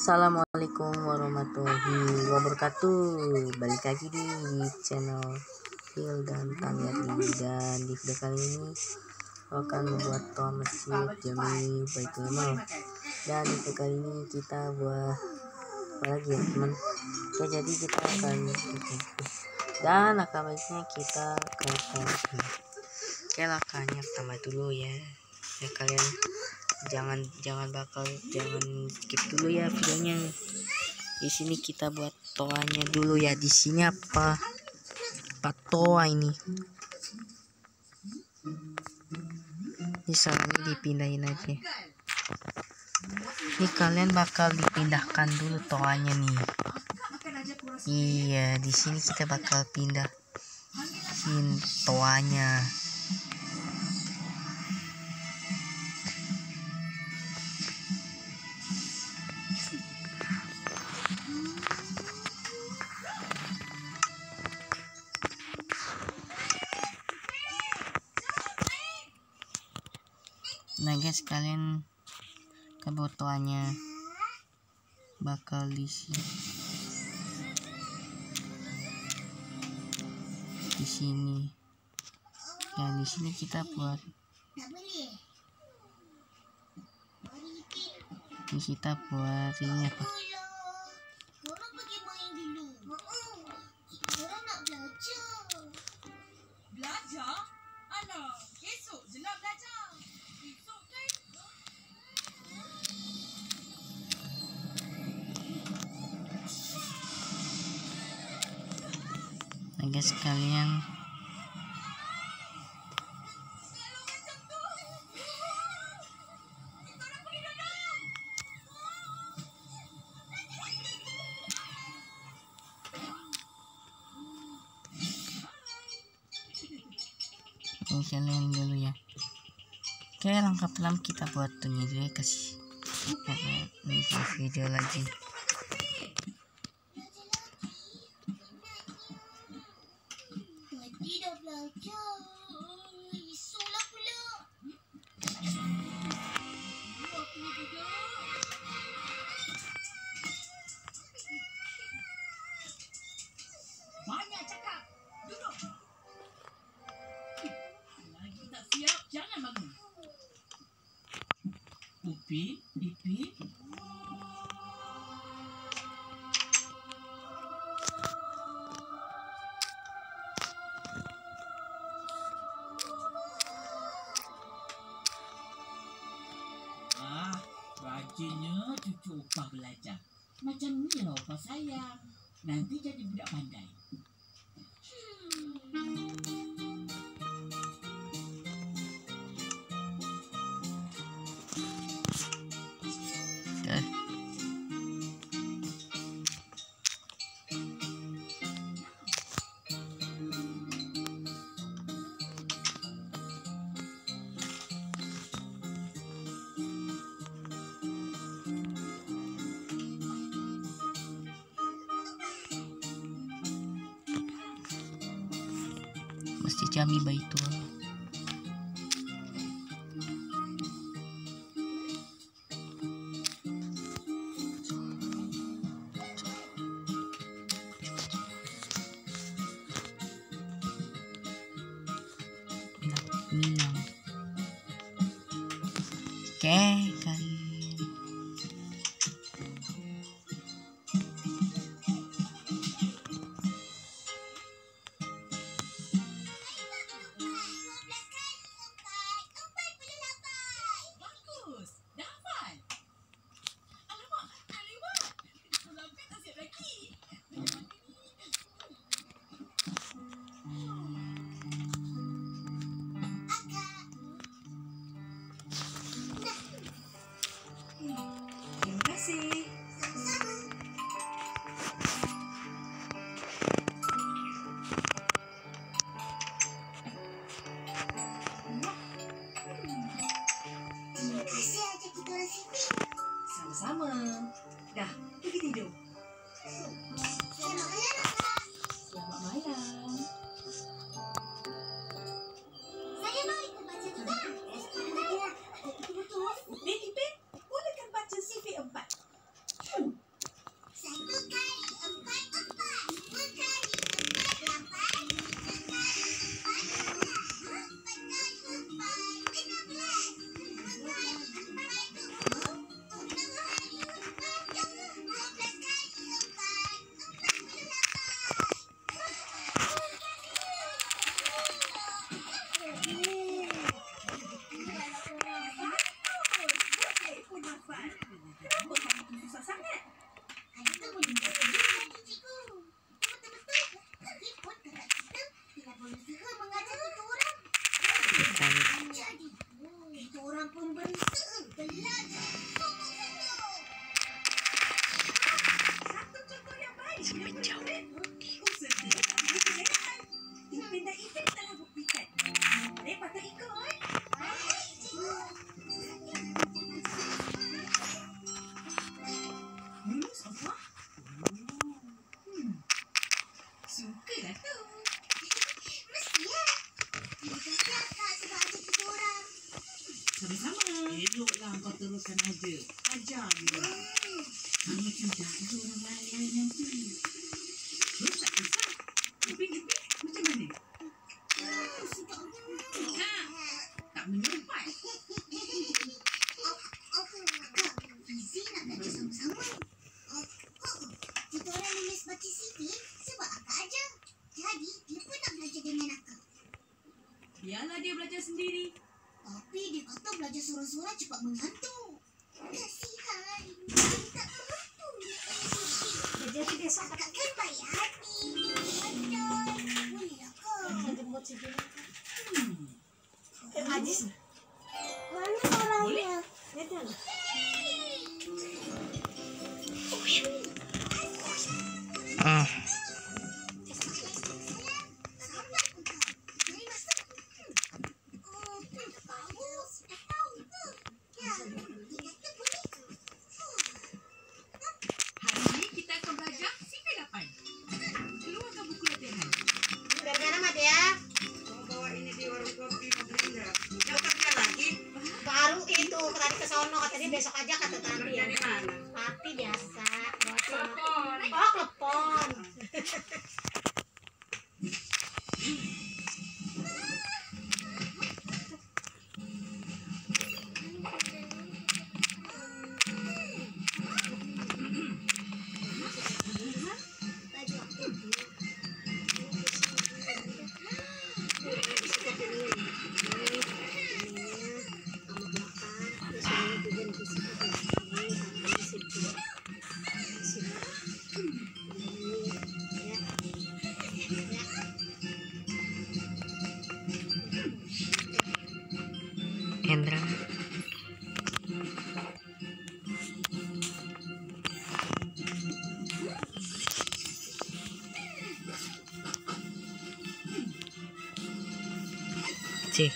Assalamualaikum warahmatullahi wabarakatuh. Balik lagi di channel Phil dan TV Dan di video kali ini akan membuat toa masjid demi Baitul Mal Dan di video kali ini kita buat apa lagi ya teman? Oke jadi kita akan Dan langkah baiknya kita ke Oke langkahnya pertama dulu ya. Ya kalian jangan jangan bakal jangan skip dulu ya videonya. Di sini kita buat toanya dulu ya. Di sini apa? Apa toa ini? Ini dipindahin aja. Ini kalian bakal dipindahkan dulu toanya nih. Iya di sini kita bakal pindah. Sin toanya guys kalian kebutuhannya bakal diisi di sini. Ya di sini kita buat ini kita buat ini apa nah guys kalian ini kalian dulu ya. Oke langkah pertama kita buat ini dulu ya kasih ini video lagi Upi, Ipi. Ah, rajinnya cucu upah belajar. Macam ni lah upah sayang. Nanti jadi budak pandai. Mesti jami baitul. Oke, kalian. amando. duduk lah kau teruskan aja. Ajar dia. Kalau tidak, orang lain nanti. Lu tak kisah. Tapi kita Zura cepat mengantuk. besok aja kata Tanti, tapi biasa. Sí.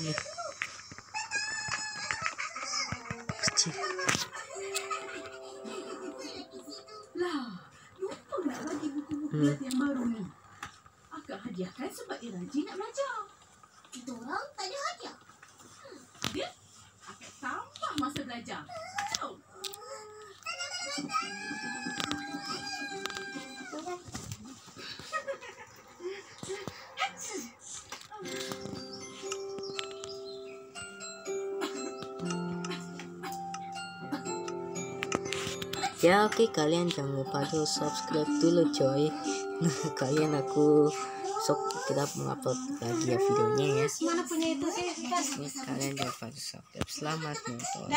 ini kecil Hmm. Yang baru ni. Akak hadiahkan sebab Iraji nak belajar. Kita orang tak ada hadiah. Hmm. Dia akan tambah masa belajar. ya oke okay, kalian jangan lupa tuh subscribe dulu coy. Kalian aku sok kita mengupload lagi ya videonya ya. Kalian jangan lupa subscribe. Selamat menonton.